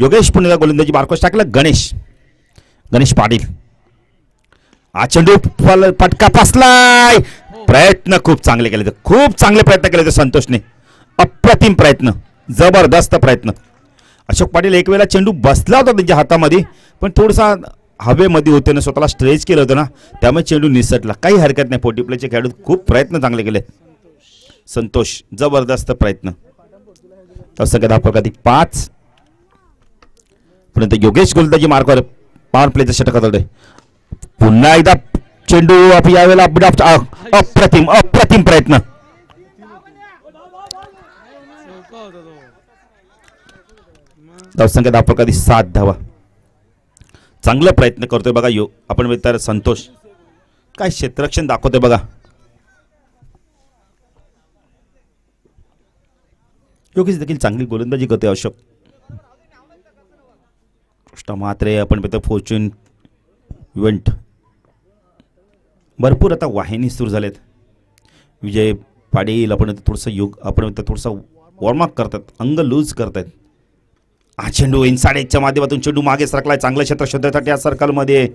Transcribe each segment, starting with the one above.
योगेश पुणेला गोलंदाजी बारकोश टाकला गणेश. गणेश पाटील. हा चेंडू फल- फटका फसलाय. प्रयत्न खूप चांगले केले खूप चांगले प्रयत्न केले ते संतोषने. अप्रतिम प्रयत्न. जबरदस्त प्रयत्न. अशोक पाटील एक वेळेला चेंडू बसला होता त्यांच्या हातामध्ये पण थोडासा हवेमध्ये होते ना स्वतःला स्ट्रेच केलं होतं ना त्यामुळे चेंडू निसटला. काही हरकत नाही फोर्टी प्लेचे खेळाडू खूप प्रयत्न चांगले केले. संतोष जबरदस्त प्रयत्न. तसं कदा प्रगती पाच. परंतु योगेश गोलंदाजी मार्गावर पॉवर प्लेचं षटक होते पुन्हा एकदा चेंडू आप यावेळेला अपडाप- अप्रतिम अप्रतिम प्रयत्न. धावसंख्या धाव कधी सात धावा. चांगला प्रयत्न करतोय बघा यो आपण तर संतोष. काय क्षेत्ररक्षण दाखवतोय बघा. योगेश देखील चांगली गोलंदाजी करतोय अशोक. कृष्णा म्हात्रे आपण पाहतो फॉर्च्युन इव्हेंट भरपूर आता वाहिनी सुरू झालेत. विजय पाटील आपण थोडंसं योग आपण इथं थोडंसं वॉर्मअप करतात अंग लूज करतात. हा चेंडू इनसाइड एजच्या माध्यमातून चेंडू मागे सरकलाय चांगलं क्षेत्र शोधण्यासाठी या सर्कलमध्ये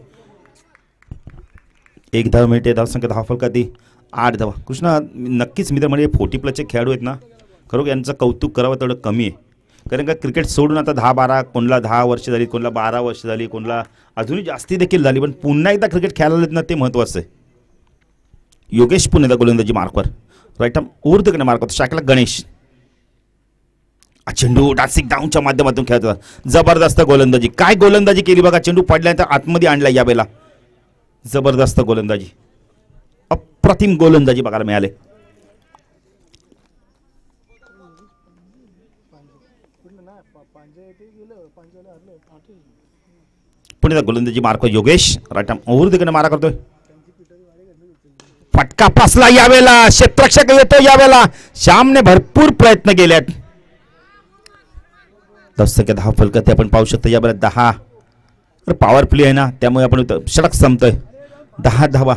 एक धाव मिळते धावसंख्या दहा फलकाती आठ धावा. कृष्णा नक्कीच मी तर म्हणजे फोर्टी प्लसचे खेळाडू आहेत ना. खरोखर यांचं कौतुक करावं तेवढं कमी आहे. कारण का क्रिकेट सोडून आता दहा बारा कोणला दहा वर्ष झाली कोणला बारा वर्ष झाली कोणला अजूनही जास्ती देखील झाली पण पुन्हा एकदा क्रिकेट खेळायला ना ते महत्त्वाचं आहे. योगेश पुणेदा गोलंदाजी मार्कवर राईट आम ऊर्धकडे मार्क होता शाखेला गणेश. चेंडू डासिक डाऊनच्या माध्यमातून खेळत होता. जबरदस्त गोलंदाजी. काय गोलंदाजी केली बघा चेंडू पडल्यानंतर आतमध्ये आणला यावेळेला जबरदस्त गोलंदाजी. अप्रतिम गोलंदाजी बघायला मिळाले. पुणे गोलंदाजी मार्क योगेश. राईट ऊर्धकडे मारा करतोय. फटका फसला यावेळेला क्षेत्रक्षक येतो यावेळेला श्यामने भरपूर प्रयत्न केलेत. दस टक्के दहा फलक ते आपण पाहू शकतो. यावेळेला दहा. पॉवर प्ले आहे ना त्यामुळे आपण षटक संपतोय. दहा धावा.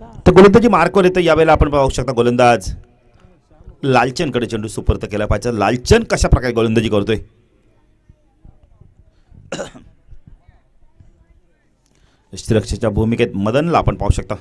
तर गोलंदाजी मार्कवर येतं यावेळेला आपण पाहू शकता गोलंदाज. लालचंदकडे चेंडू सुपर्त केला पाहिजे. लालचन कशा प्रकारे गोलंदाजी करतोय? श्रीरक्षेच्या भूमिकेत मदनला आपण पाहू शकता.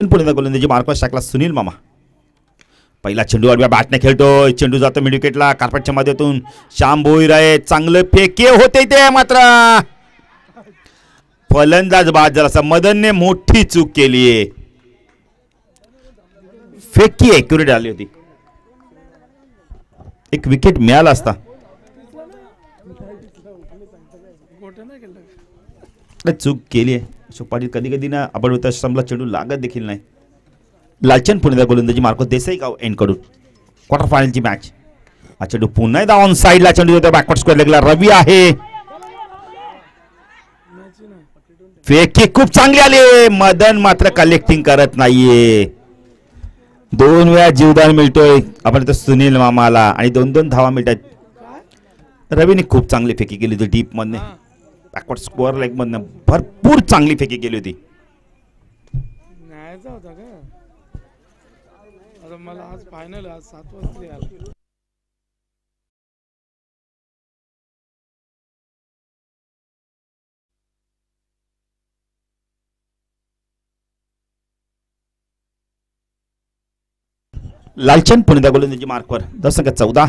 पुढे गोलंदाजी मार्कवर टाकला सुनील मामा. पहिला चेंडू आडव्या बॅटने खेळतोय. चेंडू जातो मिड विकेटला कार्पेटच्या माध्यमातून. श्याम भोईर आहे चांगलं फेके होते ते मात्र. फलंदाज बाद झाला मदनने मोठी चूक केली आहे. फेकी ॲक्युरेट आली होती. एक विकेट मिळाला असता. चूक केली आहे. अशोक पाटील कधी कधी ना आपण होता संपला चेंडू लागत देखील नाही लालचंद पुणे गोलंदाजी मार्को देसाई गाव एंडकडून क्वार्टर फायनलची मॅच हा चेंडू पुन्हा एकदा ऑन साईडला चेंडू होता बॅकवर्ड स्क्वेअर लेगला रवी आहे फेकी खूप चांगली आली मदन मात्र कलेक्टिंग करत नाहीये दोन वेळा जीवदान मिळतोय आपण तर सुनील मामाला आणि दोन दोन धावा मिळतात रवीने खूप चांगली फेकी केली होती डीपमध्ये बॅकवर्ड स्कोअर लेगमधनं भरपूर चांगली फेकी केली होती. मला आज फायनल आज सात वाजता लालचंद पुणे गोलंदाजी मार्कवर. दस संख्या चौदा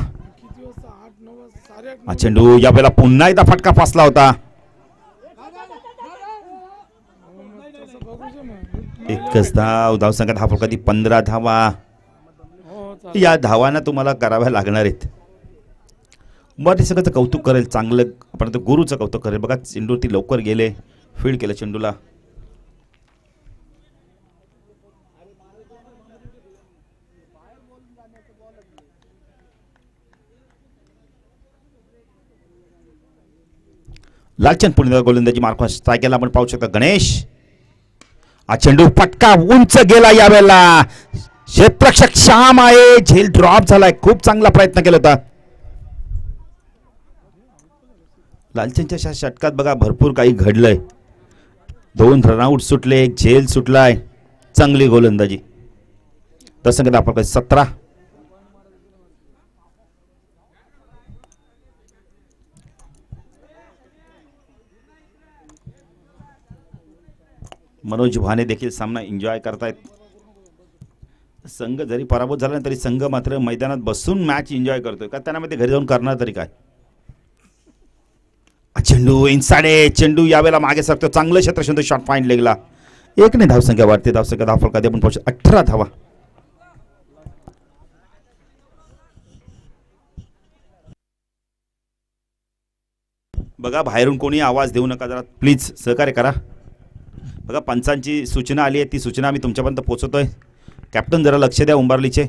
चेंडू या यावेळेला पुन्हा एकदा फटका फासला होता. एकच धाव धाव संख्यात हा कधी पंधरा धावा. या धावांना तुम्हाला कराव्या लागणार आहेत. मराठी सगळं कौतुक करेल चांगलं आपण आता गुरुचं कौतुक करेल. बघा चेंडू ती लवकर गेले फील्ड केलं चेंडूला. लालचंद पुणे गोलंदाजी मार्फत स्ट्रायकेला आपण पाहू शकता. गणेश हा चेंडू पटका उंच गेला यावेळेला. क्षेत्रक्षक श्याम आहे. झेल ड्रॉप झालाय. खूप चांगला प्रयत्न केला होता. लालचंदच्या षटकात बघा भरपूर काही घडलंय. दोन रनआउट सुटले एक झेल सुटलाय. चांगली गोलंदाजी. तसं आपण सतरा. मनोज भाने देखील सामना एन्जॉय करतायत. संघ जरी पराभूत झाला तरी संघ मात्र मैदानात बसून मॅच एन्जॉय करतोय. का त्यांना माहिती घरी जाऊन करणार तरी काय? चेंडू इन्साडे चेंडू यावेळेला मागे सरतो चांगलं क्षेत्र शॉट पॉईंट लेगला एक नाही धावसंख्या वाढते. धावसंख्या धाव कधी आपण पाहू अठरा धावा. बघा बाहेरून कोणी आवाज देऊ नका जरा. प्लीज सहकार्य करा. बघा पंचांची सूचना आली आहे ती सूचना आम्ही तुमच्यापर्यंत पोहोचवतोय. कॅप्टन जरा लक्ष द्या उंबारलीचे.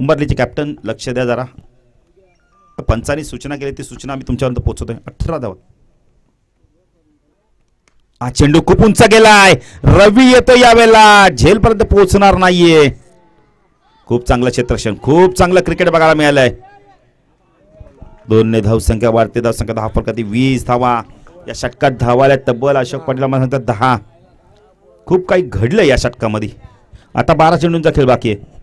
उंबारलीचे कॅप्टन लक्ष द्या जरा. पंचांनी सूचना केली ती सूचना आम्ही तुमच्यापर्यंत पोहोचवतोय. अठरा धावत. हा चेंडू खूप उंच गेलाय. रवी येतो यावेळेला. झेलपर्यंत पोहोचणार नाहीये. खूप चांगलं क्षेत्रक्षण खूप चांगलं क्रिकेट बघायला मिळालंय. दोन ने धावसंख्या वाढते धावसंख्या धाव फरकाती वीस धावा. या षटकात धावाल्या तब्बल अशोक पाटील मला सांगतात दहा. खूप काही घडलं या षटकामध्ये. आता बारा चेंडूंचा खेळ बाकी आहे.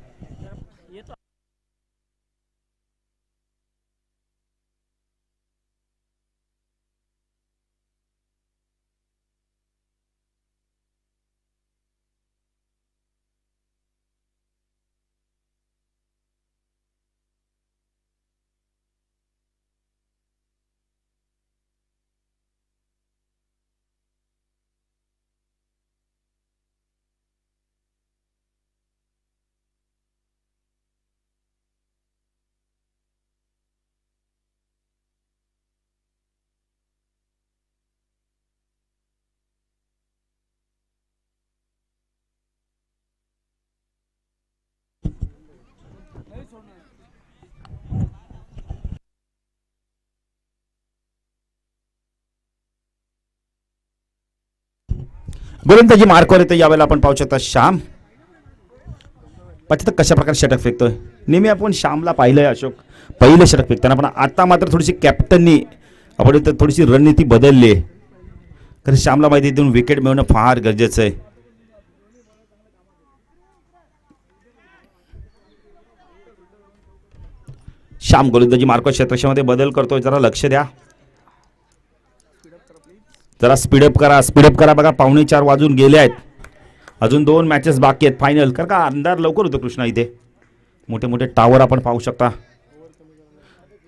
गोलंदाजी मार्कवर येतो यावेळेला आपण पाहू शकता श्याम. पाहता कशा प्रकारे षटक फेकतोय? नेहमी आपण श्यामला पाहिलंय अशोक. पहिलं षटक फेकताना पण आता मात्र थोडीशी कॅप्टननी आपण इथं थोडीशी रणनीती बदलली आहे. कारण श्यामला माहिती देऊन विकेट मिळवणं फार गरजेचं आहे. श्याम गोलंदाजी मार्क क्षेत्रक्षमध्ये बदल करतोय जरा लक्ष द्या. जरा स्पीडअप करा स्पीडअप करा. बघा पावणे चार वाजून गेले आहेत. अजून दोन मॅचेस बाकी आहेत. फायनल कारण का अंधार लवकर होतो कृष्णा इथे. मोठे मोठे टावर आपण पाहू शकता.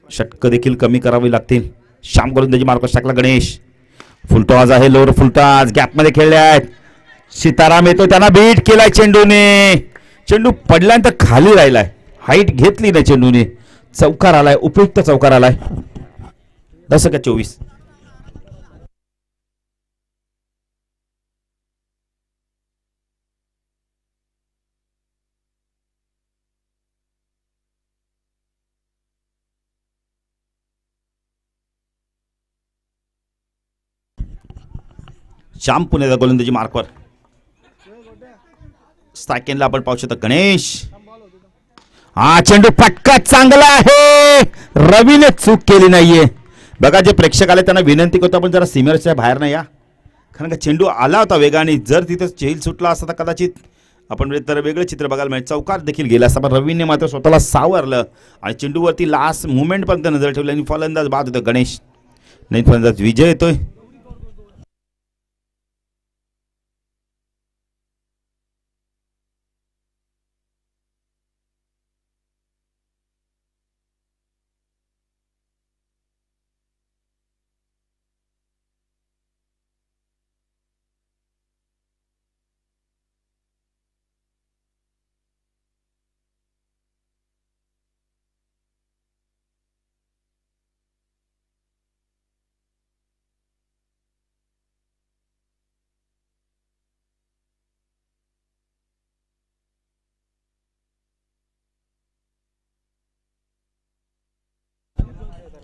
षटकं देखील कमी करावी लागतील. श्याम करून त्याची मार्कस टाकला गणेश. फुलटॉज आहे लोअर फुलटॉज गॅपमध्ये खेळले आहेत. सीताराम येतो त्यांना बीट केलाय चेंडूने. चेंडू पडल्यानंतर खाली राहिलाय. हाईट घेतली नाही चेंडूने. चौकार आलाय उपयुक्त चौकार आलाय. दस का चोवीस. श्याम पुण्याचा गोलंदाजी मार्कवर. सेकंडला आपण पाहू शकतो गणेश. हा चेंडू पटका चांगला आहे. रवीने चूक केली नाहीये. बघा जे प्रेक्षक आले त्यांना विनंती करतो आपण जरा सिमरच्या बाहेर नाही या. कारण का चेंडू आला होता वेगाने जर तिथं चेल सुटला असता तर कदाचित आपण तर वेगळं चित्र बघायला मिळेल. चौकार देखील गेला असता पण रवीने मात्र स्वतःला सावरलं आणि चेंडूवरती लास्ट मुवमेंटपर्यंत नजर ठेवली आणि फलंदाज बाद होतो गणेश. नाही फलंदाज विजय येतोय.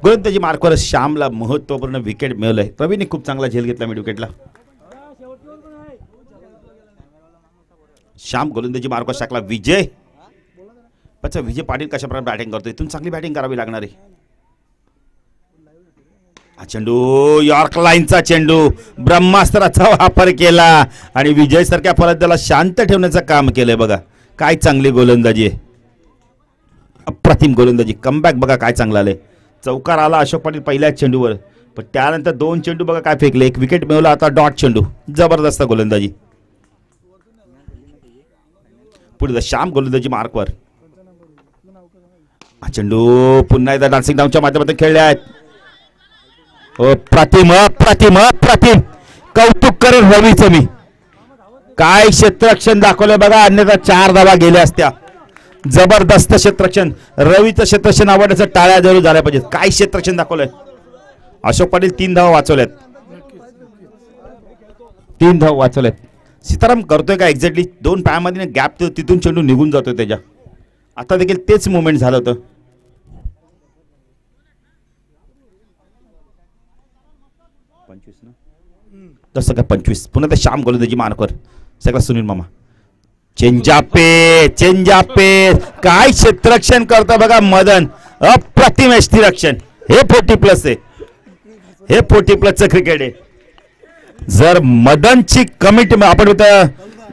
गोलंदाजी मार्कवर श्यामला महत्त्वपूर्ण विकेट मिळवलंय प्रवीणने खूप चांगला झेल घेतला मिड विकेटला श्याम गोलंदाजी मार्कवर शाकला विजय. अच्छा विजय पाटील कशाप्रकारे बॅटिंग करतो इथून चांगली बॅटिंग करावी लागणार आहे. हा चेंडू यॉर्क लाईनचा चेंडू. ब्रह्मास्त्राचा वापर केला आणि विजय सारख्या त्याला शांत ठेवण्याचं काम केलंय बघा. काय चांगली गोलंदाजी आहे. अप्रतिम गोलंदाजी. कमबॅक बघा काय चांगला आलंय. चौकार आला अशोक पाटील पहिल्याच चेंडूवर. पण त्यानंतर दोन चेंडू बघा काय फेकले. एक विकेट मिळवला आता डॉट चेंडू. जबरदस्त गोलंदाजी. पुढे श्याम गोलंदाजी मार्कवर. हा चेंडू पुन्हा एकदा डान्सिंग डाऊनच्या माध्यमातून खेळले आहेत. प्रतिम प्रतिम प्रतिम. कौतुक करेन रवीचं मी. काय क्षेत्ररक्षण दाखवलं बघा अन्यथा चार धावा गेल्या असत्या. जबरदस्त क्षेत्ररक्षण रवीचं क्षेत्ररक्षण आवडण्याचं टाळ्या जरूर झाल्या पाहिजेत. काय क्षेत्ररक्षण दाखवलंय? अशोक पाटील तीन धावा वाचवल्यात. तीन धावा वाचवल्यात. सीताराम करतोय का एक्झॅक्टली दोन पायामध्ये गॅप तिथून चेंडू निघून जातोय त्याच्या. आता देखील तेच मुवमेंट झालं होतं. पंचवीस ना? तसं काय पंचवीस. पुन्हा त्या श्याम गोलंदाजी मार्कवर सगळा सुनील मामा. चेंजापे चेंजापे. काय क्षेत्ररक्षण करतं बघा मदन. अप्रतिम रक्षण हे फोर्टी प्लस आहे. हे फोर्टी प्लसचं क्रिकेट आहे. जर मदनची कमिटी आपण होतं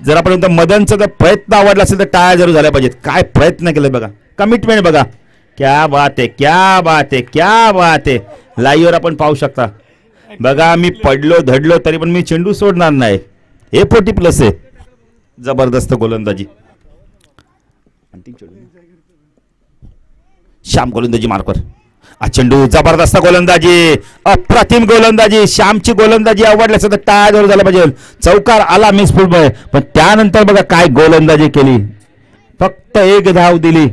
जर आपण मदनचा जर प्रयत्न आवडला असेल तर टाळ्या जरूर झाल्या पाहिजेत. काय प्रयत्न केले बघा. कमिटमेंट बघा. क्या बात आहे क्या बात आहे क्या बात आहे. लाईव्हवर आपण पाहू शकता. बघा मी पडलो धडलो तरी पण मी चेंडू सोडणार नाही. हे फोर्टी प्लस आहे. जबरदस्त गोलंदाजी. श्याम गोलंदाजी मार्कवर चेंडू जबरदस्त गोलंदाजी. अप्रतिम गोलंदाजी. श्यामची गोलंदाजी आवडल्याचं तर टाळ्याजवळ झालं पाहिजे. चौकार आला मिस फुटबॉल पण त्यानंतर बघा काय गोलंदाजी केली. फक्त एक धाव दिली.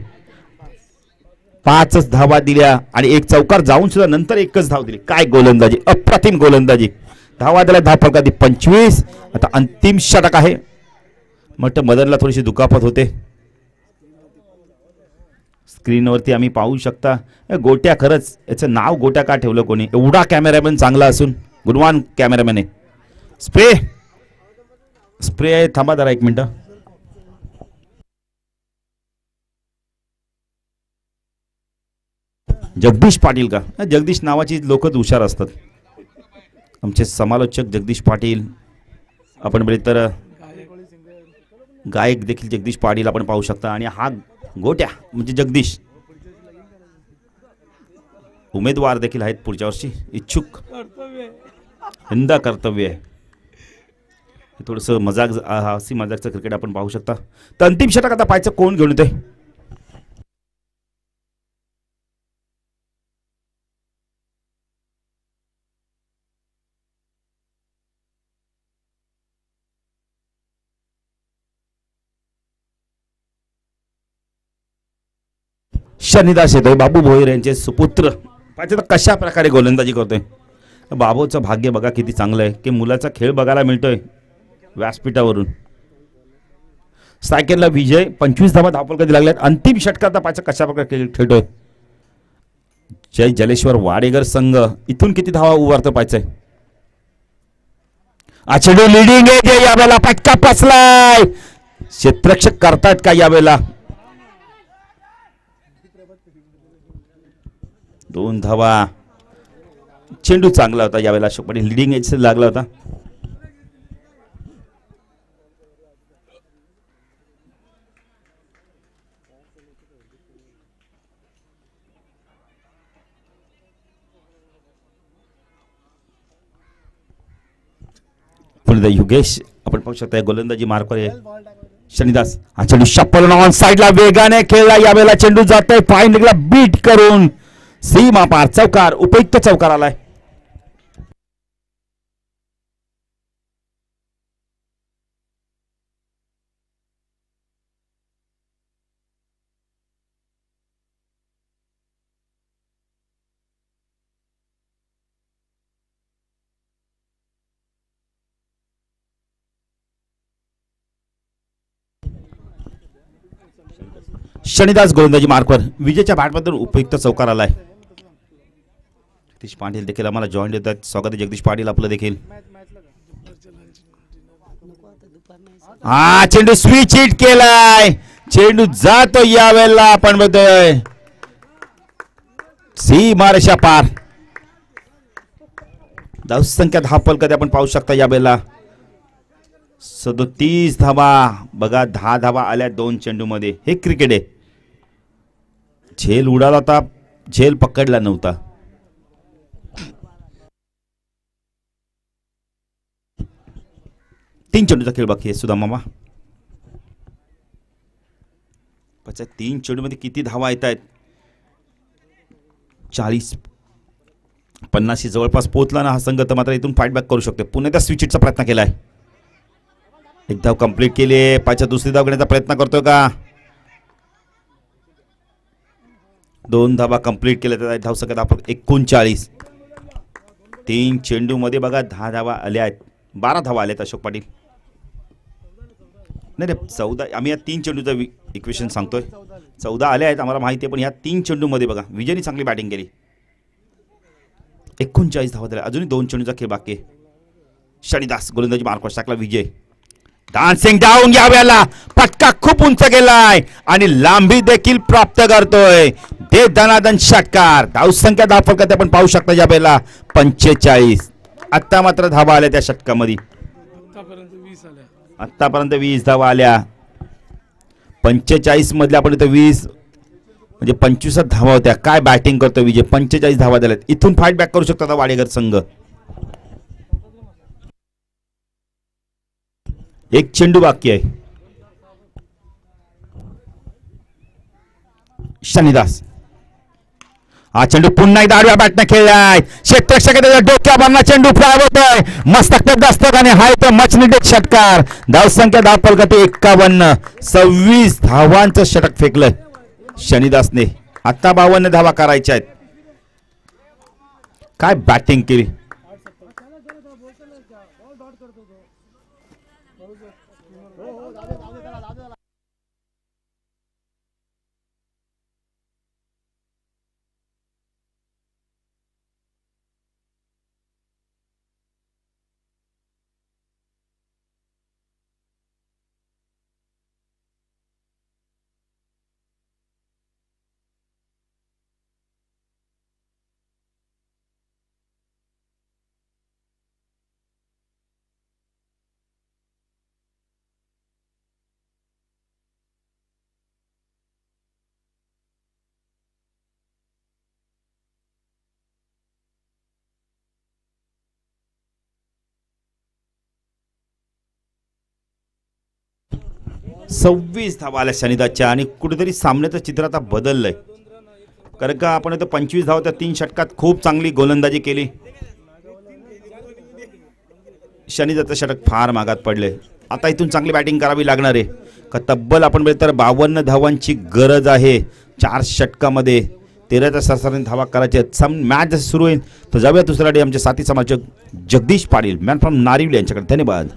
पाचच धावा दिल्या आणि एक चौकार जाऊन सुद्धा नंतर एकच धाव दिली. काय गोलंदाजी. अप्रतिम गोलंदाजी. धावा दिल्या धाव फरकादी पंचवीस. आता अंतिम षटक आहे. म्हटलं मदनला थोडीशी दुखापत होते. स्क्रीनवरती आम्ही पाहू शकता. गोट्या खरंच. याचं नाव गोट्या का ठेवलं कोणी? एवढा कॅमेरामॅन चांगला असून. गुणवान कॅमेरामॅन आहे स्प्रे. स्प्रे आहे थांबा जरा एक मिनटं. जगदीश पाटील का? जगदीश नावाची लोकच हुशार असतात. आमचे समालोचक जगदीश पाटील. आपण बरे तर गायक देखील जगदीश पाटील आपण पाहू शकता. आणि हा गोट्या म्हणजे जगदीश. उमेदवार देखील आहेत पुढच्या वर्षी. इच्छुक. हिंद कर्तव्य आहे. थोडंसं मजाक हासी मजाकचं क्रिकेट आपण पाहू शकता. तर अंतिम षटक आता पाहायचं कोण घेऊन येते शनिदास येतोय? बाबू भोईर यांचे सुपुत्र. पाहिजे तर कशा प्रकारे गोलंदाजी करतोय? बाबूचं भाग्य बघा किती चांगलं आहे. की मुलाचा खेळ बघायला मिळतोय व्यासपीठावरून. सायकलला विजय पंचवीस धावा धावपल कधी लागल्यात? अंतिम षटकात पाहिजे कशा प्रकारे खेळतोय. जय जलेश्वर वाडेगर संघ. इथून किती धावा उभारतो पाहिजे आचडू लिडिंग आहे जे यावेळेला. पटका पसलाय क्षेत्रक्षक करतायत का यावेळेला? दोन धावा. चेंडू चांगला होता यावेळेला अशोक पाटील लिडिंग एज लागला होता. पुढे युगेश आपण पाहू शकता गोलंदाजी मार्कवर आहे शनिदास. हा चेंडू शप्पल ऑन साईडला वेगाने खेळला यावेळेला चेंडू जातोय. पाय निघला बीट करून सीमा पार चौकार उपयुक्त चौकार आलाय. शनिदास गोलंदाजी मार्कवर विजयच्या बॅटबद्दल उपयुक्त चौकार आलाय. जगदीश पाटील देखील आम्हाला जॉईन देतात. स्वागत आहे जगदीश पाटील आपलं देखील. हा चेंडू स्विच हिट केलाय. चेंडू जातो यावेळेला आपण बघतोय. सी मारशा पार. धावसंख्या दहा कधी आपण पाहू शकता यावेळेला. सदोतीस धावा. बघा दहा धावा आल्या दोन चेंडूमध्ये. हे क्रिकेट आहे. झेल उडाला तर झेल पकडला नव्हता. तीन चेंडूचा खेळ बाकी आहे सुद्धा मामा. पचा तीन चेंडूमध्ये किती धावा येत आहेत? चाळीस. पन्नासशी जवळपास पोहोचला ना हा संघ तर मात्र इथून फाईट बॅक करू शकतो. पुन्हा त्या स्विचचा प्रयत्न केला आहे एक धाव कंप्लीट केली आहे पाचच्या दुसरी धाव घेण्याचा प्रयत्न करतोय का? दोन धाबा कंप्लीट केल्या तर धाव सगळ्यात आपण एकोणचाळीस. तीन चेंडूमध्ये बघा दहा धावा आल्या आहेत. बारा धावा आल्या आहेत अशोक पाटील. नाही रे चौदा आम्ही या तीन चेंडूचं इक्वेशन सांगतोय. चौदा आल्या आहेत आम्हाला माहिती आहे पण या तीन चेंडूमध्ये बघा विजयने चांगली बॅटिंग केली. एकोणचाळीस धावा झाल्या. अजूनही दोन चेंडूचा खेळ बाकी आहे. शनिदास गोलंदाजी मार्कवर टाकला विजय. डान्सिंग डाऊन यावेळेला पटका खूप उंच गेलाय. आणि लांबी देखील प्राप्त करतोय. दे दनादन षटकार धावसंख्या दाखल करते आपण पाहू शकता या वेळेला. पंचेचाळीस. आत्ता मात्र धावा आल्या त्या षटकामध्ये. आतापर्यंत वीस आल्या. आत्तापर्यंत वीस धावा आल्या. पंचेचाळीस मधल्या आपण इथं वीस म्हणजे पंचवीस धावा होत्या. काय बॅटिंग करतो विजय? पंचेचाळीस धावा दिल्यात इथून फाईट बॅक करू शकतो आता वाडेकर संघ. एक चेंडू बाकी आहे. शनिदास. हा चेंडू पुन्हा एकदा आडव्या बॅटने खेळलाय. क्षेत्रक्षक त्याच्या बांधला चेंडू फ्राय आहे मस्तक दस्तक आणि हाय तर मचनिटेक षटकार. धावसंख्या धाव ते एक्कावन्न. सव्वीस धावांचं षटक फेकलं शनिदासने. आता बावन्न धावा करायच्या आहेत. काय बॅटिंग केली? सव्वीस धावा आल्या शनिदाच्या आणि कुठेतरी सामन्याचं चित्र आता बदललंय. कारण का आपण आता पंचवीस धावा त्या तीन षटकात खूप चांगली गोलंदाजी केली. शनिदाचं षटक फार मागात पडले आता इथून चांगली बॅटिंग करावी लागणार आहे. का तब्बल आपण बघितलं तर बावन्न धावांची गरज आहे. चार षटकामध्ये. तेराच्या सरसाने धावा करायच्या आहेत. सम मॅच जसं सुरू होईल तर जाऊया दुसऱ्या डे आमचे साथी समाजक जगदीश पाटील मॅन फ्रॉम नारिवली यांच्याकडे. धन्यवाद.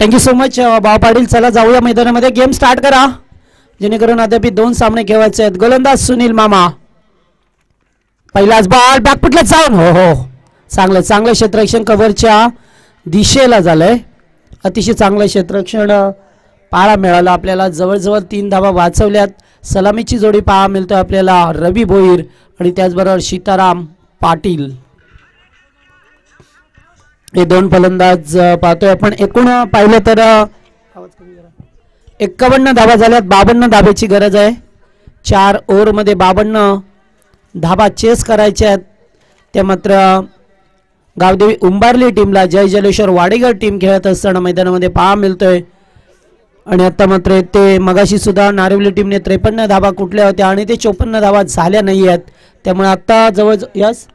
थँक्यू सो मच भाऊ पाटील चला जाऊया मैदानामध्ये. गेम स्टार्ट करा. जेणेकरून अद्याप दोन सामने खेळायचे आहेत. गोलंदाज सुनील मामा. पहिलाच बॉल बॅकपुटला जाऊन. हो हो. चांगलं चांगलं क्षेत्ररक्षण कव्हरच्या दिशेला झालंय. अतिशय चांगलं क्षेत्ररक्षण पाळा मिळाला मिळालं आपल्याला. जवळजवळ तीन धावा वाचवल्यात. सलामीची जोडी पाळा मिळतोय आपल्याला. रवी भोईर आणि त्याचबरोबर सीताराम पाटील. हे दोन फलंदाज पाहतोय आपण. एकूण पाहिलं तर एक्कावन्न धावा झाल्यात. बावन्न धाब्याची गरज आहे. चार ओव्हरमध्ये बावन्न धाबा चेस करायच्या आहेत. त्या मात्र गावदेवी उंबारली टीमला जय जलेश्वर वाडेगर टीम खेळत असताना मैदानामध्ये पहा मिळतोय. आणि आता मात्र ते मगाशी सुद्धा नारिवली टीमने त्रेपन्न धाबा कुठल्या होत्या आणि ते चोपन्न धावा झाल्या नाही आहेत. त्यामुळे आत्ता जवळ यस?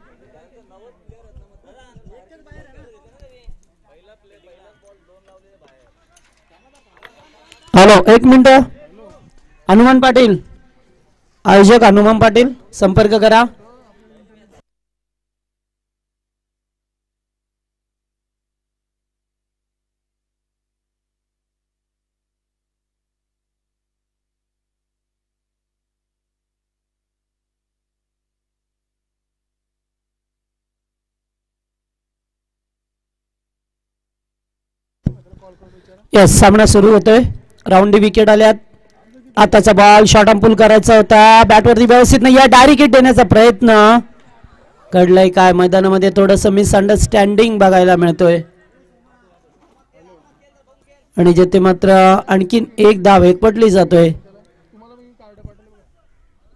हॅलो एक मिनिट. हनुमान पाटील. आयोजक हनुमान पाटील संपर्क करा. येस सामना सुरू होतोय. राऊंडी विकेट आल्यात. आताचा बॉल शॉर्ट पुल करायचा होता. बॅटवरती व्यवस्थित नाही या डायरेक्ट हिट देण्याचा प्रयत्न. घडलाय काय? मैदानामध्ये थोडस मिसअंडरस्टँडिंग बघायला मिळतोय. आणि जेथे मात्र आणखीन एक धाव एकपटली जातोय.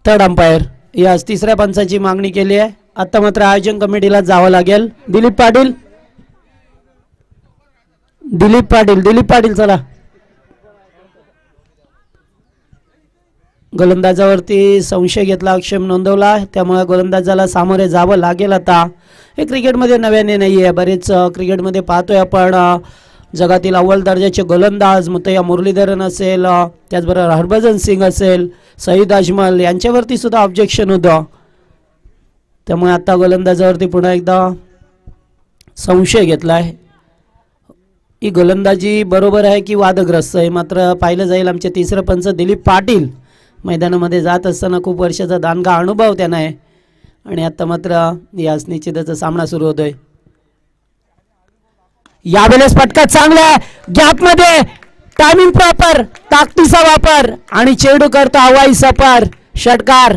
थर्ड अंपायर यास तिसऱ्या पंचाची मागणी केली आहे. आता मात्र आयोजन कमिटीला जावं लागेल. दिलीप पाटील. दिलीप पाटील दिलीप पाटील चला. गोलंदाजावरती संशय घेतला आक्षेप नोंदवला. त्यामुळे गोलंदाजाला सामोरे जावं लागेल आता. हे क्रिकेटमध्ये नव्याने नाही आहे बरेच क्रिकेटमध्ये पाहतोय आपण जगातील अव्वल दर्जाचे गोलंदाज मुतया मुरलीधरन असेल त्याचबरोबर हरभजन सिंग असेल सईद अजमल यांच्यावरती सुद्धा ऑब्जेक्शन होतं. त्यामुळे आता गोलंदाजावरती पुन्हा एकदा संशय घेतला आहे ही गोलंदाजी बरोबर आहे की वादग्रस्त आहे? मात्र पाहिलं जाईल आमचे तिसरं पंच दिलीप पाटील. मैदानामध्ये जात असताना खूप वर्षाचा दानगा अनुभव त्यांना आहे. आणि आता मात्र याच निश्चितचा सामना सुरू होतोय. यावेळेस फटका चांगला आहे. गॅपमध्ये टायमिंग प्रॉपर ताकदीचा वापर आणि चेंडू करतो हवाई सफर षटकार.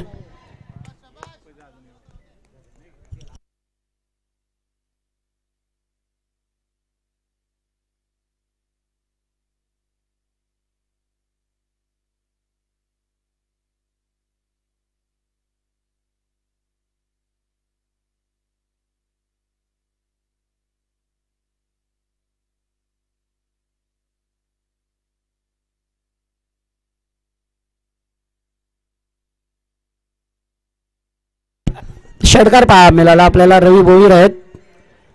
षटकार पाहा मिळाला. आपल्याला रवी भोईर आहेत.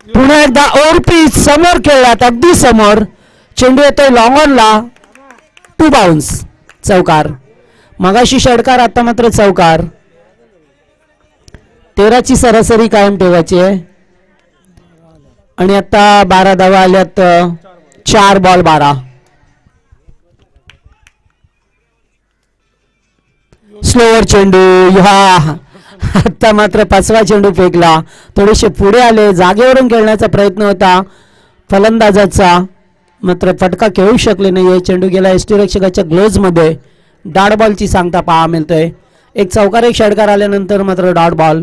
पुन्हा एकदा ओरपी समोर खेळल्यात. अगदी समोर. चेंडू येतोय लॉंगॉनला. टू बाउन्स चौकार. मगाशी षटकार आता मात्र चौकार. तेराची सरासरी कायम ठेवायची आहे. आणि आता बारा धावा आल्यात चार बॉल बारा. स्लोअर चेंडू. ह्या आता मात्र पाचवा चेंडू फेकला. थोडेसे पुढे आले जागेवरून खेळण्याचा प्रयत्न होता. फलंदाजाचा मात्र फटका खेळू शकले नाही. आहे चेंडू गेला यष्टीरक्षकाच्या ग्लोव्जमध्ये. डॉट बॉलची सांगता पहा मिळतोय. एक चौकार एक षटकार आल्यानंतर मात्र डॉट बॉल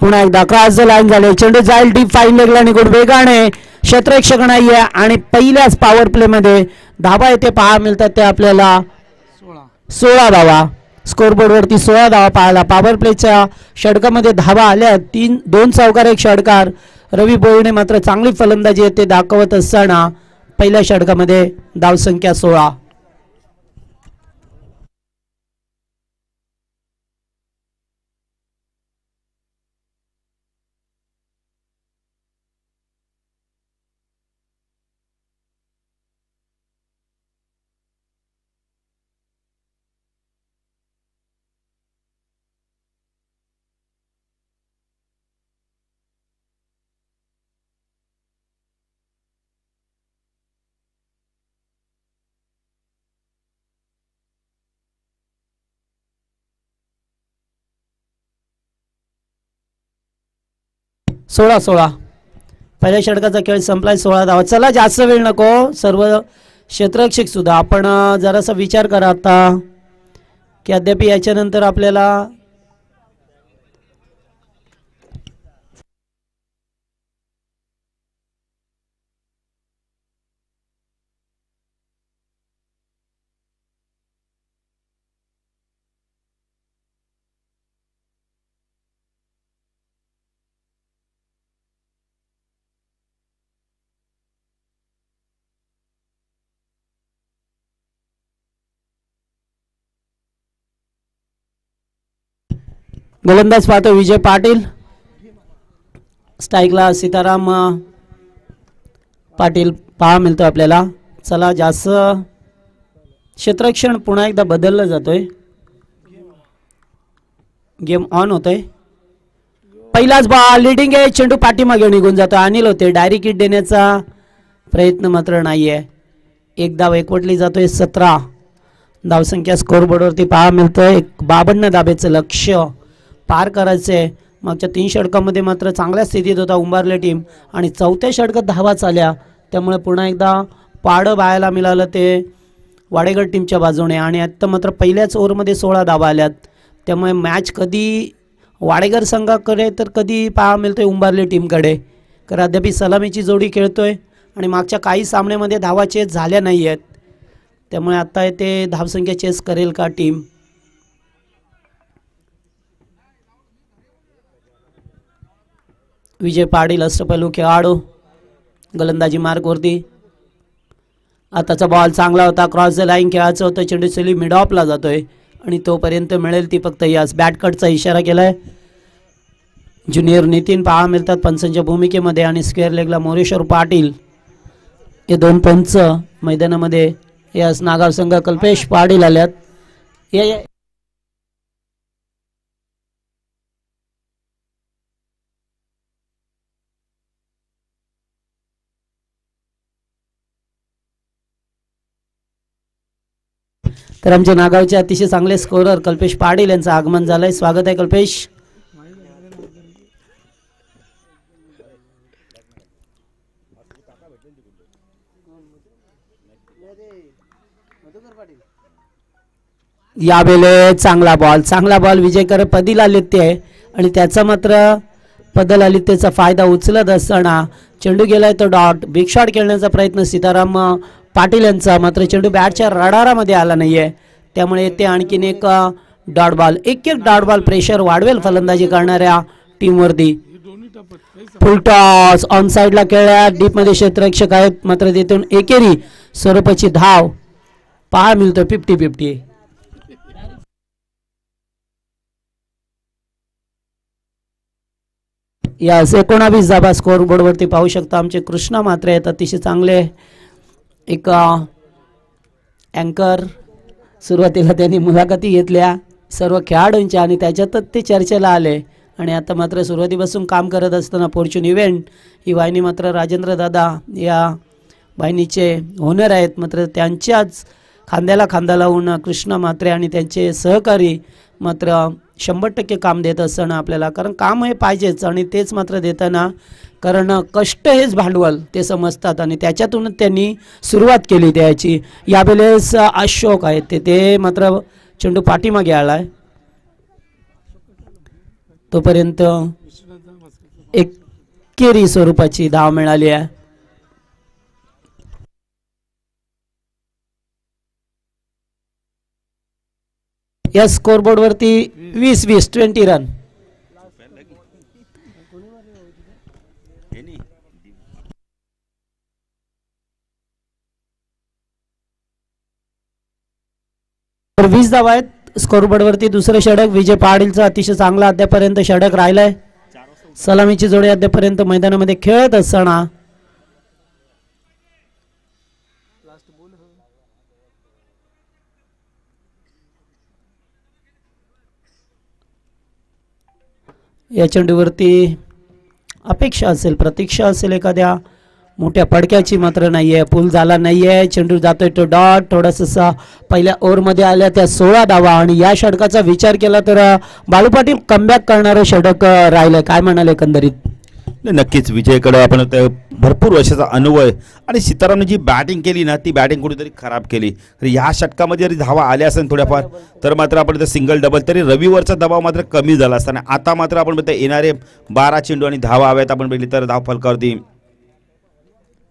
पुन्हा एकदा क्रॉस लाईन झाले. चेंडू जाईल डीप फाईन लेगला गुड वेगाने. क्षेत्ररक्षक नाहीये आणि पहिल्याच पॉवर प्लेमध्ये धाबा येथे पहा मिळतात ते आपल्याला. सोळा. सोळा धावा. स्कोरबोर्डवरती सोळा धावा पाहायला. पॉवर प्लेच्या षटकामध्ये धावा आल्या. तीन दोन चौकार एक षटकार रवी बोईने मात्र चांगली फलंदाजी येते दाखवत असताना पहिल्या षटकामध्ये धावसंख्या सोळा. सोळा सोळा. पहिल्या षटकाचा खेळ संपलाय सोळा धावा चला जास्त वेळ नको. सर्व क्षेत्ररक्षक सुद्धा. आपण जरासा विचार करा आता. की अद्याप याच्यानंतर आपल्याला गोलंदाज पाहतो विजय पाटील. स्ट्राईकला सीताराम पाटील पहा मिळतो आपल्याला. चला जास्त क्षेत्रक्षण पुन्हा एकदा बदललं जातोय. गेम ऑन होतोय. पहिलाच बॉल लिडिंग आहे चेंडू पाठीमागे निघून जातो अनिल होते डायरेक्ट हिट देण्याचा प्रयत्न मात्र नाही आहे एक धाव एकवटली जातोय सतरा. धावसंख्या स्कोरबोर्डवरती पहा मिळतोय. एक बावन्न धाब्याचं लक्ष पार करायचं आहे. मागच्या तीन षटकामध्ये मात्र चांगल्या स्थितीत होता उंबारले टीम. आणि चौथ्या षटकात धावा चाल्या त्यामुळे पुन्हा एकदा पाडं बायला मिळालं ते वाडेगड टीमच्या बाजूने. आणि आत्ता मात्र पहिल्याच ओव्हरमध्ये सोळा धावा आल्यात. त्यामुळे मॅच कधी वाडेगर संघाकडे तर कधी पहा मिळतोय उंबारले टीमकडे. कारण अद्याप सलामीची जोडी खेळतोय. आणि मागच्या काही सामन्यामध्ये धावा चेस झाल्या नाही आहेत त्यामुळे आता ते धावसंख्या चेस करेल का टीम? विजय पाटील अष्टपैलू खेळाडू गोलंदाजी मार्कवरती आताचा बॉल चांगला होता क्रॉस द लाईन खेळायचं होतं चेंडू चली मिड ऑफला जातोय आणि तोपर्यंत मिळेल ती फक्त यास बॅटकटचा इशारा केलाय ज्युनियर नितीन पहा मिळतात पंचांच्या भूमिकेमध्ये आणि स्क्वेअर लेगला मोरेश्वर पाटील हे दोन पंच मैदानामध्ये यास नागाव संघ कल्पेश पाटील आल्यात या तर आमच्या नागावचे अतिशय चांगले स्कोरर कल्पेश पाटील यांचं आगमन झालंय. स्वागत आहे कल्पेश. यावेळे चांगला बॉल चांगला बॉल विजयकर पदी लालित्य आहे. आणि त्याचा मात्र पदल आलित्यचा फायदा उचलत असताना चेंडू गेलाय तो डॉट. बिग शॉट खेळण्याचा प्रयत्न सीताराम पाटील यांचा मात्र चेंडू बॅटच्या रडारामध्ये आला नाहीये. त्यामुळे ते आणखीन एक अ, डॉट बॉल एक एक डॉट बॉल प्रेशर वाढवेल फलंदाजी करणाऱ्या टीमवरती फुलटॉस ऑन साईडला खेळल्या. डीपमध्ये क्षेत्ररक्षक आहेत. मात्र तिथून एकेरी. स्वरूपाची धाव. पहा मिळतो फिफ्टी फिफ्टी यास एकोणावीस जाबा स्कोर बोर्डवरती पाहू शकता आमचे कृष्णा मात्र आहेत. अतिशय चांगले एक अँकर सुरुवातीला त्यांनी मुलाखती घेतल्या सर्व खेळाडूंच्या आणि त्याच्यातच ते चर्चेला आले. आणि आता मात्र सुरुवातीपासून काम करत असताना फॉर्च्यून इव्हेंट ही वाहिनी मात्र राजेंद्र दादा या वाहिनीचे ओनर आहेत. मात्र त्यांच्याच खांद्याला खांदा लावून कृष्णा मात्रे आणि त्यांचे सहकारी मात्र शंभर टक्के काम देत असताना आपल्याला कारण काम हे पाहिजेच आणि तेच मात्र देताना कारण कष्ट हेच भांडवल ते समजतात आणि त्याच्यातूनच त्यांनी सुरुवात केली त्याची. यावेळेस अशोक आहेत ते ते मात्र चेंडू पाठीमागे आला आहे तोपर्यंत एक केरी स्वरूपाची धाव मिळाली आहे. या स्कोरबोर्डवरती वीस वीस ट्वेंटी रन तर वीस धावा आहेत. स्कोरबोर्डवरती दुसरं षडक. विजय पाटीलचं अतिशय चांगला अद्यापर्यंत षडक राहिलंय. सलामीची जोडी अद्यापर्यंत मैदानामध्ये खेळत असताना. या चेंडूवरती अपेक्षा असेल प्रतीक्षा असेल एखाद्या मोठ्या फडक्याची मात्र नाही आहे पूल झाला नाही आहे चेंडू जातोय तो डॉट. थोडासा पहिल्या ओव्हरमध्ये आल्या त्या सोळा धावा आणि या षटकाचा विचार केला तर बाळू पाटील कमबॅक करणारं षटक राहिलं काय म्हणाल एकंदरीत? नक्कीच. विजयकडे आपण ते भरपूर वर्षाचा अनुभव आहे. आणि सीतारामने जी बॅटिंग केली ना ती बॅटिंग कुठेतरी खराब केली. तर ह्या षटकामध्ये जरी धावा आल्या असेल थोड्याफार तर मात्र आपण तर सिंगल डबल तरी रविवरचा दबाव मात्र कमी झाला असताना आता मात्र आपण येणारे बारा चेंडू आणि धावा हव्यात आपण बघितली तर धाव फलकावरती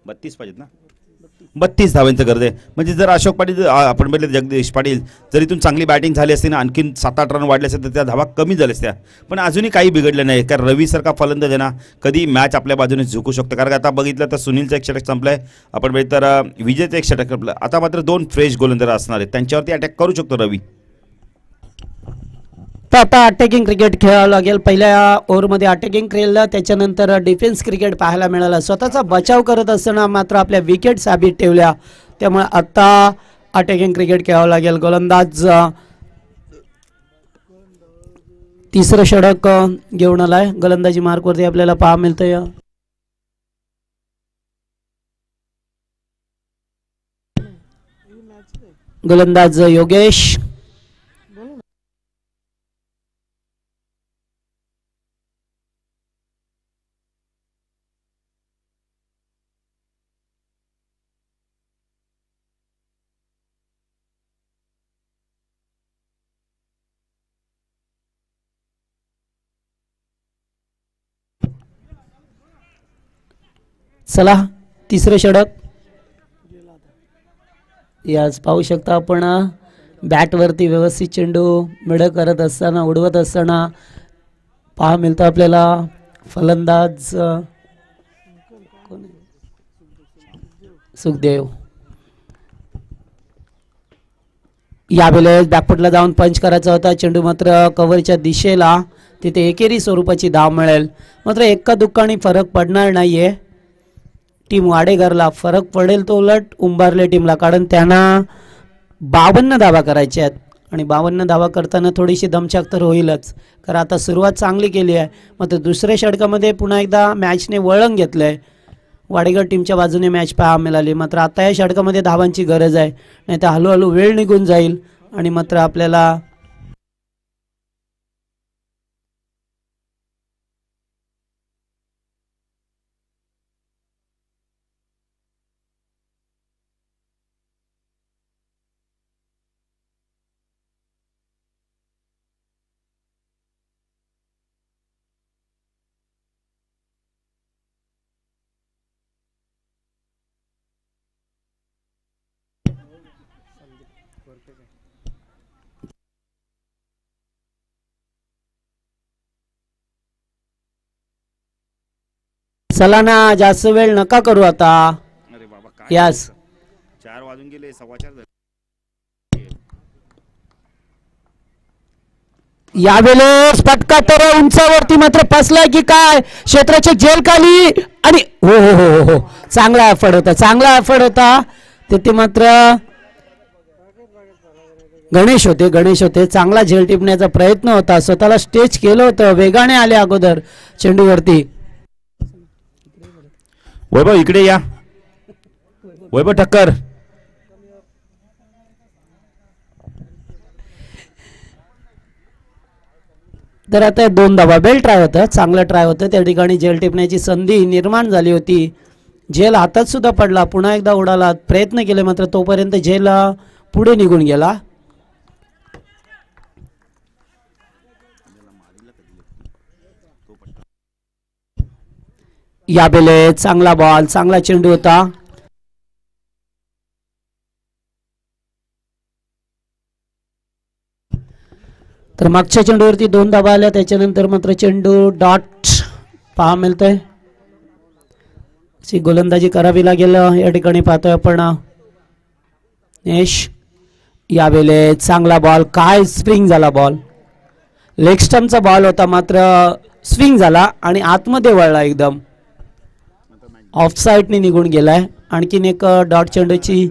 बत्तीस पाहिजेत ना? बत्तीस धावांचं गरज आहे. म्हणजे जर अशोक पाटील आपण बघितलं जगदीश पाटील जर इथून चांगली बॅटिंग झाली असती ना आणखीन सात आठ रन वाढले असते तर त्या धावा कमी झाल्या असत्या. पण अजूनही काही बिघडलं नाही कारण रवीसारखा फलंदाज आहे ना कधी मॅच आपल्या बाजूने झुकू शकतो. कारण आता बघितलं तर सुनीलचं एक षटक आहे आपण बघितलं तर विजयचं एक षटक संपलं. आता मात्र दोन फ्रेश गोलंदाज असणार आहेत. त्यांच्यावरती अटॅक करू शकतो रवी. तर आता अटॅकिंग क्रिकेट खेळावं लागेल. पहिल्या ओव्हरमध्ये अटॅकिंग खेळलं त्याच्यानंतर डिफेन्स क्रिकेट पाहायला मिळालं. स्वतःचा बचाव करत असताना मात्र आपल्या विकेट साबित ठेवल्या. त्यामुळे आता अटॅकिंग क्रिकेट खेळावं लागेल. गोलंदाज तिसरं षडक घेऊन आलाय. गोलंदाजी मार्कवरती आपल्याला पहा मिळतंय. गोलंदाज योगेश चला तिसरं षडक. याच पाहू शकता आपण बॅटवरती व्यवस्थित चेंडू मिड करत असताना उडवत असताना पहा मिळतं आपल्याला. फलंदाज सुखदेव. यावेळेस बॅकफुटला जाऊन पंच करायचा होता. चेंडू मात्र कव्हरच्या दिशेला तिथे एकेरी स्वरूपाची धाव मिळेल. मात्र एका दुःखाने फरक पडणार नाहीये. टीम वाडेघरला फरक पडेल तो उलट उंबारले टीमला. कारण त्यांना बावन्न धावा करायच्या आहेत. आणि बावन्न धावा करताना थोडीशी दमछाक तर होईलच. कारण आता सुरुवात चांगली केली आहे. मग तर दुसऱ्या षटकामध्ये पुन्हा एकदा मॅचने वळण घेतलं आहे वाडेगड टीमच्या बाजूने मॅच पाहा मिळाली मात्र आता या षटकामध्ये धावांची गरज आहे. नाही तर हळूहळू वेळ निघून जाईल आणि मात्र आपल्याला चला ना जास्त वेळ नका करू आता. अरे बाबा यास. चार वाजून गेले सव्वा चार झाले. यावेळेस पटका तर उंचावरती मात्र फसलाय की काय? क्षेत्राच्या जेल खाली आणि हो हो हो हो हो. चांगला एफर्ट होता चांगला एफर्ट होता. तिथे मात्र गणेश होते गणेश होते. चांगला झेल टिपण्याचा प्रयत्न होता. स्वतःला स्टेज केलं होतं वेगाने आले अगोदर चेंडूवरती. वैभव इकडे या. वैभव ठक्कर. तर आता दोन धावा. बेल ट्राय होतं चांगलं ट्राय होतं. त्या ठिकाणी जेल टिपण्याची संधी निर्माण झाली होती. झेल हातात सुद्धा पडला. पुन्हा एकदा उडाला प्रयत्न केले मात्र तोपर्यंत झेल पुढे निघून गेला. या बेले चांगला बॉल चांगला चेंडू होता. तर मागच्या चेंडूवरती दोन धाबा आल्या त्याच्यानंतर मात्र चेंडू डॉट पहा मिळतोय. गोलंदाजी करावी लागेल या ठिकाणी पाहतोय आपण यश यावेळे चांगला बॉल काय स्विंग झाला बॉल लेग स्टम्पचा बॉल होता मात्र स्विंग झाला आणि आतमध्ये वळला एकदम. ऑफ साईडने निघून आहे आणखीन एक डॉट चेंडूची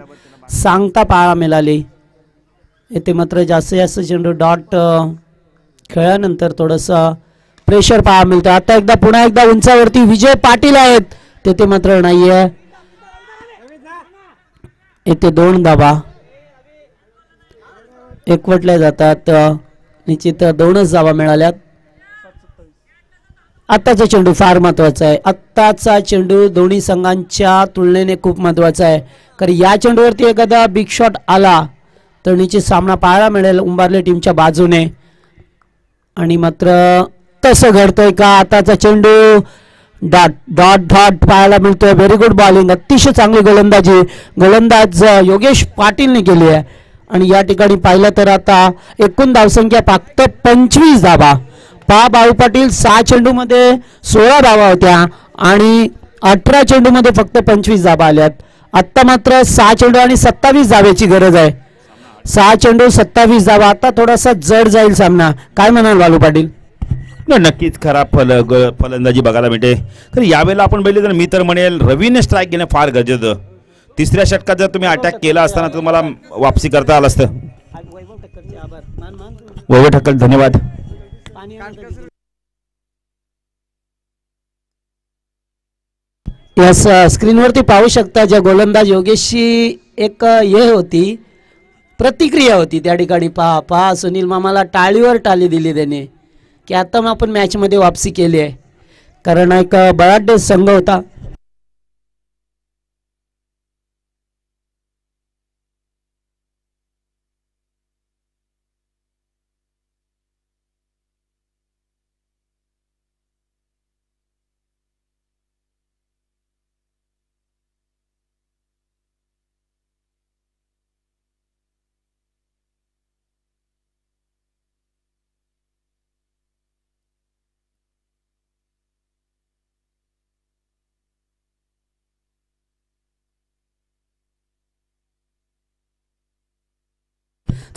सांगता पाळा मिळाली. येथे मात्र जास्तीत जास्त चेंडू डॉट खेळल्यानंतर थोडंसं प्रेशर पाहायला मिळतं. आता एकदा पुन्हा एकदा उंचावरती विजय पाटील आहेत. तेथे मात्र नाही आहे येथे दोन धाबा एकवटल्या जातात. निश्चित दोनच धाबा मिळाल्यात. आत्ताचा चेंडू फार महत्त्वाचा आहे. आत्ताचा चेंडू दोन्ही संघांच्या तुलनेने खूप महत्त्वाचा आहे. कारण या चेंडूवरती एखादा बिग शॉट आला तर निश्चित सामना पाहायला मिळेल उंबारले टीमच्या बाजूने. आणि मात्र तसं घडतंय का? आताचा चेंडू डॉट डॉट डॉट पाहायला मिळतोय. व्हेरी गुड बॉलिंग अतिशय चांगली गोलंदाजी. गोलंदाज योगेश पाटीलने केली आहे. आणि या ठिकाणी पाहिलं तर आता एकूण धावसंख्या फक्त पंचवीस धावा. पहा भाऊ पाटील सहा चेंडूमध्ये सोळा धावा होत्या आणि अठरा चेंडूमध्ये फक्त पंचवीस धावा आल्यात. आत्ता मात्र सहा चेंडू आणि सत्तावीस धावेची गरज आहे. सहा चेंडू सत्तावीस धावा. आता थोडासा जड जाईल सामना. काय म्हणाल बालू पाटील? नाही, नक्कीच खराब फल ग- फलंदाजी बघायला मिळते. तर यावेळेला आपण बघितलं तर मी तर म्हणेल रवीने स्ट्राईक घेणं फार गरजेचं होतं. तिसऱ्या षटकात जर तुम्ही अटॅक केला असताना तर तुम्हाला वापसी करता आलं असतं. वैभव ठक्कल धन्यवाद. यस स्क्रीनवरती पाहू शकता ज्या गोलंदाज योगेशची एक हे होती प्रतिक्रिया होती त्या ठिकाणी. पहा पहा सुनील मामाला टाळीवर टाळी दिली त्याने की आता मग आपण मॅचमध्ये वापसी केली आहे. कारण एक अ, बराच संघ होता.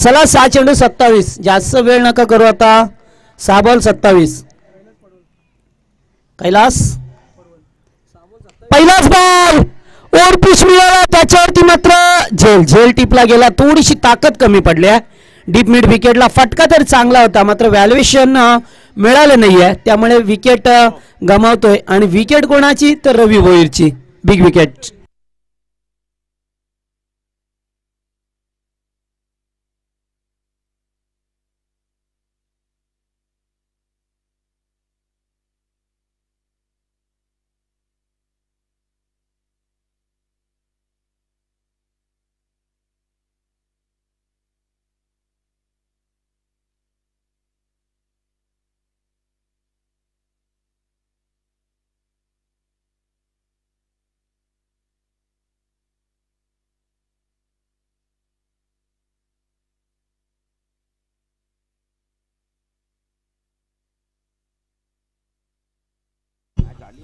चला सहा चेंडू सत्तावीस. जास्त वेळ नका करू आता. सहा बॉल सत्तावीस. कैलास? पहिलाच बॉल ओर मिळाला त्याच्यावरती मात्र झेल. झेल टिपला गेला. थोडीशी ताकद कमी पडल्या डीप मिड विकेटला फटका तर चांगला होता मात्र व्हॅल्युएशन मिळालं नाहीये. त्यामुळे विकेट गमावतोय. आणि विकेट कोणाची? तर रवी भोईरची बिग विकेट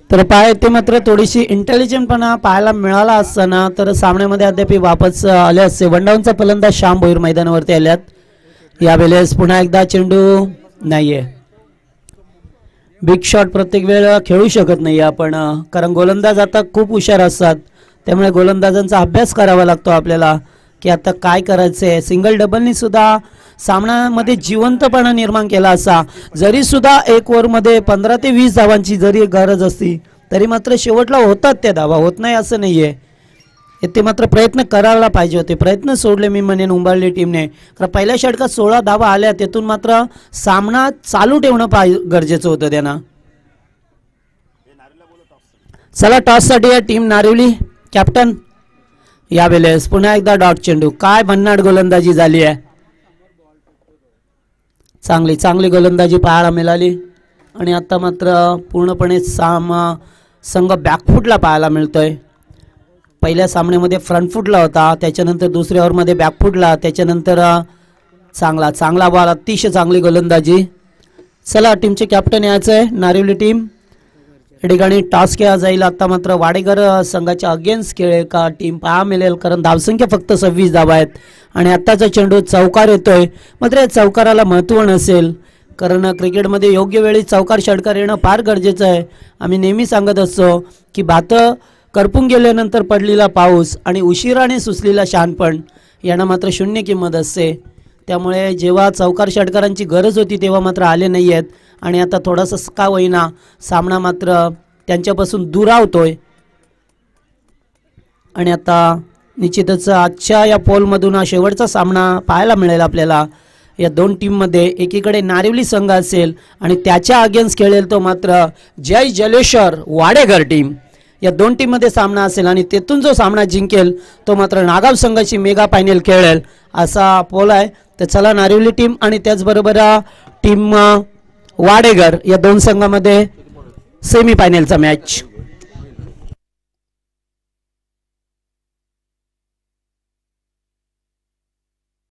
तर पाय ते मात्र थोडीशी इंटेलिजंटपणा पाहायला मिळाला असताना तर सामन्यामध्ये अद्याप वापस आले असते. वनडाऊनचा फलंदाज श्याम भोईर मैदानावरती आल्यात. यावेळेस पुन्हा एकदा चेंडू नाहीये. बिग शॉट प्रत्येक वेळ खेळू शकत नाही आपण कारण गोलंदाज आता खूप हुशार असतात. त्यामुळे गोलंदाजांचा अभ्यास करावा लागतो आपल्याला. की आता काय करायचं आहे सिंगल डबलनी सुद्धा सामन्यामध्ये जिवंतपणा निर्माण केला असा. जरी सुद्धा एक ओव्हरमध्ये पंधरा ते वीस धावांची जरी गरज असती तरी मात्र शेवटला होतात त्या धावा. होत नाही असं नाही आहे ते मात्र प्रयत्न करायला पाहिजे होते. प्रयत्न सोडले मी म्हणेन उंबारली टीमने. कारण पहिल्या षटकात सोळा धावा आल्या त्यातून मात्र सामना चालू ठेवणं पाहि गरजेचं होतं त्यांना. चला टॉससाठी या टीम नारिवली. कॅप्टन यावेळेस पुन्हा एकदा डॉट चेंडू. काय भन्नाट गोलंदाजी झाली आहे. चांगली चांगली गोलंदाजी पाहायला मिळाली. आणि आता मात्र पूर्णपणे साम संघ बॅकफुटला पाहायला मिळतोय. पहिल्या सामन्यामध्ये फ्रंटफूटला होता. त्याच्यानंतर दुसऱ्या ओव्हरमध्ये बॅकफुटला त्याच्यानंतर चांगला चांगला बॉल अतिशय चांगली गोलंदाजी. चला टीमचे कॅप्टन यायचं आहे नारिवली टीम या ठिकाणी टॉस केला जाईल. आता मात्र वाडेकर संघाच्या अगेन्स्ट खेळ का टीम पहा मिळेल. कारण धावसंख्या फक्त सव्वीस धावा आहेत. आणि आत्ताचा चेंडू चौकार येतोय. मात्र या चौकाराला महत्त्व नसेल. कारण क्रिकेटमध्ये योग्य वेळी चौकार षटकार येणं फार गरजेचं आहे. आम्ही नेहमी सांगत असतो की भातं करपून गेल्यानंतर पडलेला पाऊस आणि उशिराने सुचलेला शहाणपण यांना मात्र शून्य किंमत असते. त्यामुळे जेव्हा चौकार षटकारांची गरज होती तेव्हा मात्र आले नाही आहेत आणि आता थोडासा का होईना सामना मात्र त्यांच्यापासून दुरावतोय आणि आता निश्चितच आजच्या या पोलमधून हा शेवटचा सामना पाहायला मिळेल आपल्याला. या दोन टीममध्ये एकीकडे नारिवली संघ असेल आणि त्याच्या अगेन्स्ट खेळेल तो मात्र जय जलेश्वर वाडेघर टीम. या दोन टीममध्ये सामना असेल आणि तेथून जो सामना जिंकेल तो मात्र नागाव संघाची मेगा फायनल खेळेल. असा पोल आहे. तर चला नारिवली टीम आणि त्याचबरोबर टीम वाडेगर या दोन संघामध्ये सेमी फायनलचा मॅच